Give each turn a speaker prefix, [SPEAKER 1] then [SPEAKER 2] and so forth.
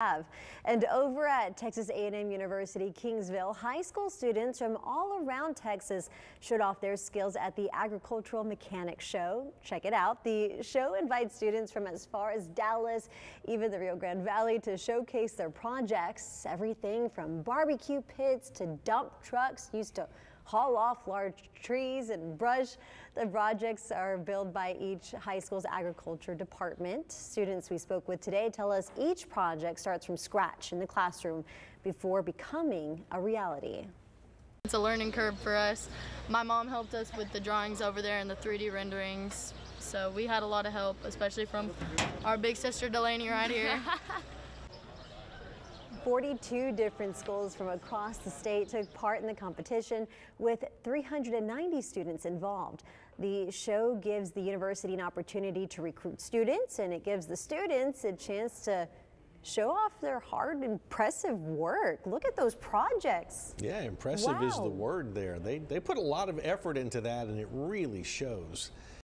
[SPEAKER 1] And over at Texas A&M University Kingsville, high school students from all around Texas showed off their skills at the Agricultural Mechanics Show. Check it out. The show invites students from as far as Dallas, even the Rio Grande Valley to showcase their projects. Everything from barbecue pits to dump trucks used to haul off large trees and brush. The projects are built by each high school's agriculture department. Students we spoke with today tell us each project starts from scratch in the classroom before becoming a reality.
[SPEAKER 2] It's a learning curve for us. My mom helped us with the drawings over there and the 3D renderings. So we had a lot of help, especially from our big sister Delaney right here.
[SPEAKER 1] 42 different schools from across the state took part in the competition with 390 students involved. The show gives the university an opportunity to recruit students and it gives the students a chance to show off their hard, impressive work. Look at those projects.
[SPEAKER 3] Yeah, impressive
[SPEAKER 1] wow.
[SPEAKER 3] is the word there. They, they put a lot of effort into that and it really shows.